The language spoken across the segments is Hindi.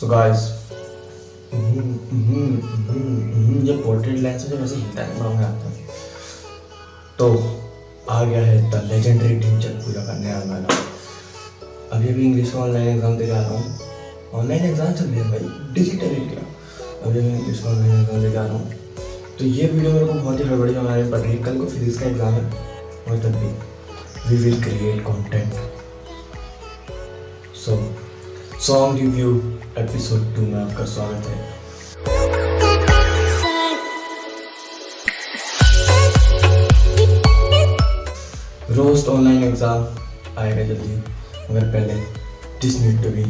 सो गाइस ये पोर्ट्रेट लेंस से वैसे हिलता है मामला आता है तो आ गया है द लेजेंडरी टीचर पूजा का नया गाना अभी अभी इंग्लिश का ऑनलाइन एग्ज़ाम दे रहा हूँ। ऑनलाइन एग्ज़ाम चल रहे हैं भाई डिजिटल इंडिया अभी अभी इंग्लिश का ऑनलाइन एग्ज़ाम दे रहा हूँ। तो ये वीडियो मेरे को बहुत ही हड़बड़ी हमारे पड़ रही है कल को फिजिक्स का एग्ज़ाम है और तब भी we will create content so song review episode two में आपका स्वागत है। रोस्ट ऑनलाइन एग्ज़ाम आएगा जल्दी, मगर पहले this need to be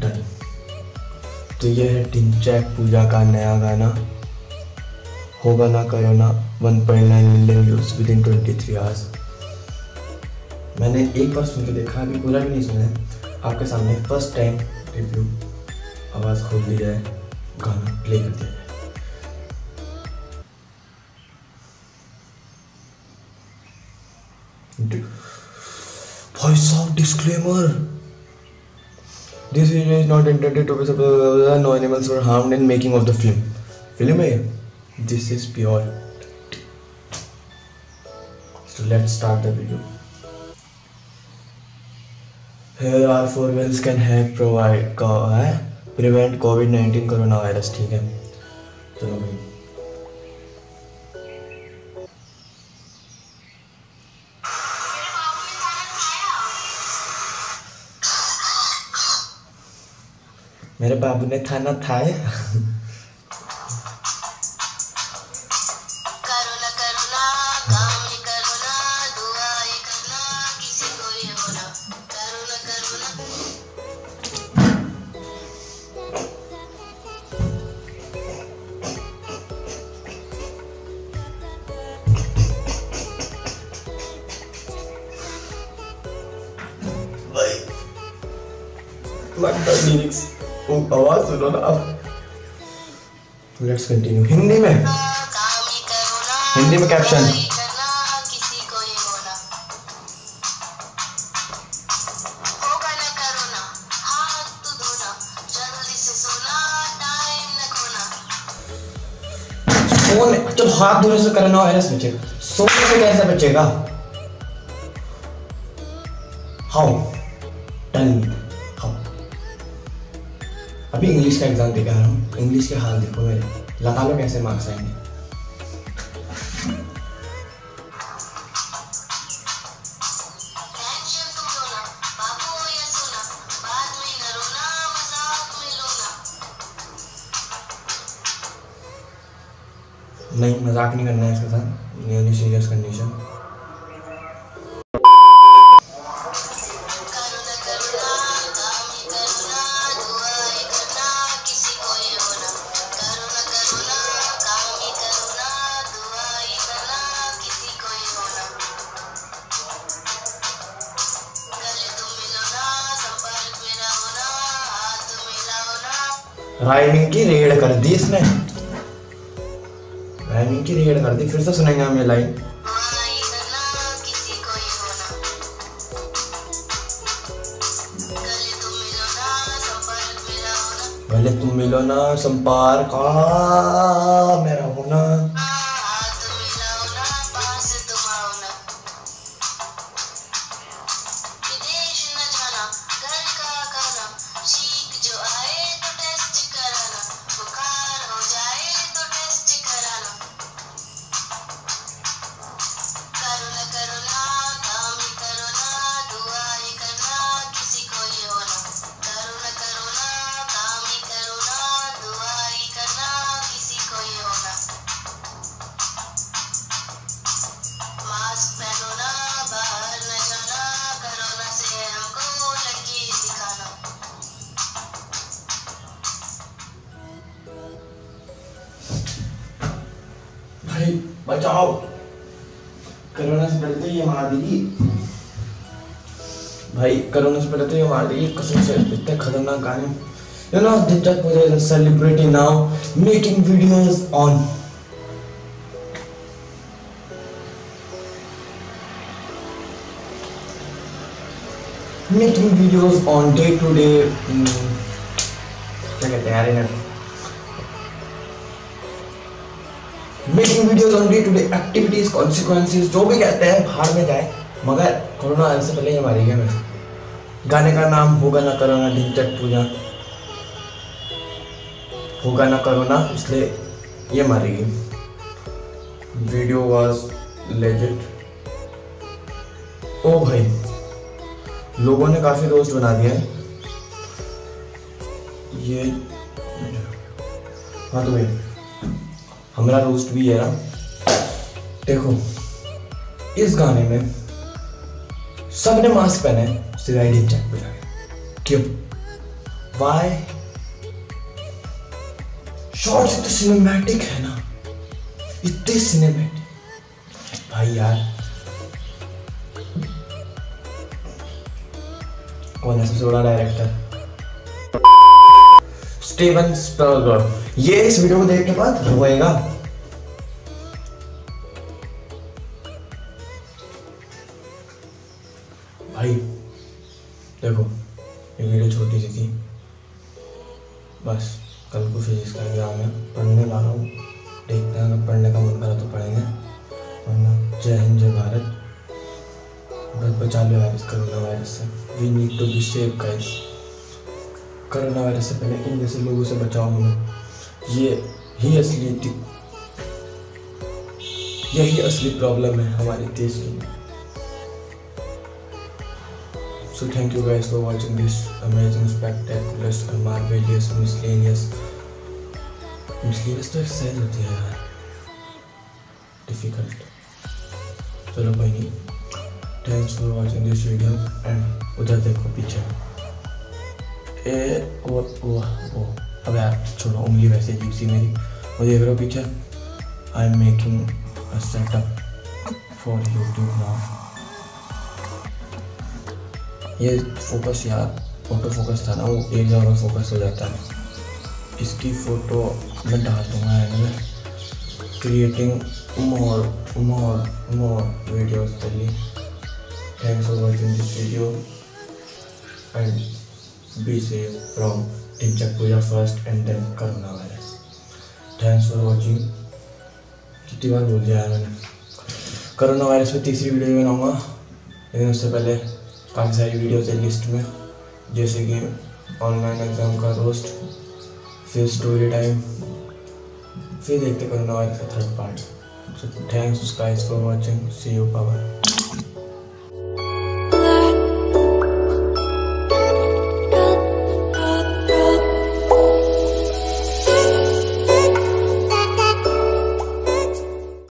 done तो ये है टिंचैक पूजा का नया गाना। होगा ना करोना 1.9 million views within 23 hours मैंने एक बार सुन के देखा, अभी पूरा भी नहीं सुना है। आपके सामने फ़र्स्ट टाइम रिव्यू आवाज़ खोल ली जाए, गाना प्ले कर दिया जाए। Disclaimer this is not intended to be no animals were harmed in making of the film film है this is pure so let's start the video here are four wells can help provide है, prevent COVID nineteen corona virus, ठीक है। तो मेरे बाबू ने खाना खाया। लगता लिरिक्स वो आवाज़ सुनो ना अब लेट्स कंटिन्यू हिंदी में ही हिंदी में कैप्शन करुणा हाथ धोना से सोना टाइम न खोना सोने चल हाथ धोने से करना वायरस बचेगा। सोने से कैसे बचेगा? हाउ टेल मी अभी इंग्लिश का एग्ज़ाम दे के आ रहा हूँ। इंग्लिश के हाल देखो मेरे। लगा लो कैसे मार्क्स आएँगे। नहीं, मज़ाक नहीं करना है इसके साथ। रियली सीरियस कंडीशन राइमिंग की रेड कर दी इसने। राइमिंग की रेड कर दी, फिर से सुनेंगे हम लाइन। पहले तुम मिलो ना, संपार का मेरा होना। बचाओ। कोरोना से पहले ये मार देगी भाई कोरोना से पहले ये मार देगी कसम से इतने खतरनाक गाने। Dijak Puja is a celebrity now, making videos on making videos on day to day क्या कहते हैं यार making videos on day to day activities consequences जो भी कहते हैं, बाहर में जाए। मगर कोरोना आने से पहले ये मारी गया मैं गाने का नाम होगा ना करोना डिंचक पूजा। होगा ना करोना, इसलिए ये मारी गई वीडियो वाज लेजेंड ओ भाई, लोगों ने काफ़ी रोस्ट बना दिया है। ये हाँ तो भाई। हमारा रोस्ट भी है ना। देखो इस गाने में सबने मास्क पहने हैं, सिवाय डिंचक पे जाके। क्यों? वाई शॉर्ट्स इतने सिनेमैटिक है ना। इतने सिनेमैटिक भाई यार। कौन है सबसे बड़ा डायरेक्टर स्टीवन स्पीलबर्ग। ये इस वीडियो को देख के बाद रोएगा। भाई, देखो, ये वीडियो छोटी सी थी। बस, कल को फिजिक्स का एग्ज़ाम है पढ़ने ला रहा हूँ। देखते हैं, अगर पढ़ने का मन करा तो पढ़ेंगे। वरना जय हिंद, जय भारत। बस बचा लो वायरस कोरोना वायरस से। We need to be safe guys corona virus से पहले इन जैसे लोगों से बचाव हमें ये ही असली यही असली प्रॉब्लम है हमारे देश की So thank you guys for watching this amazing, spectacular, and marvelous, miscellaneous. Miscellaneous तो एक्सरसाइज होती है यार। डिफ़िकल्ट चलो कोई नहीं। Thanks for watching this video and उधर देखो पीछे। अब यार छोड़ो उंगली वैसे अजीब सी मेरी वो देख रहे हो पीछे I am making a setup for YouTube now ये फोकस यार फ़ोटो फोकस था ना वो एक जगह फोकस हो जाता है इसकी फ़ोटो मैं डाल दूँगा एंड में creating more more more videos daily thanks for watching this video and from टिंचक Pooja first and then corona virus thanks for watching कितनी बार बोल दिया है मैंने। करोना वायरस पे तीसरी वीडियो भी बनाऊँगा। लेकिन उससे पहले काफ़ी सारी वीडियोस है लिस्ट में। जैसे कि ऑनलाइन एग्ज़ाम का रोस्ट फिर स्टोरी टाइम फिर देखते करोना वायरस का third part so thanks guys for watching see you power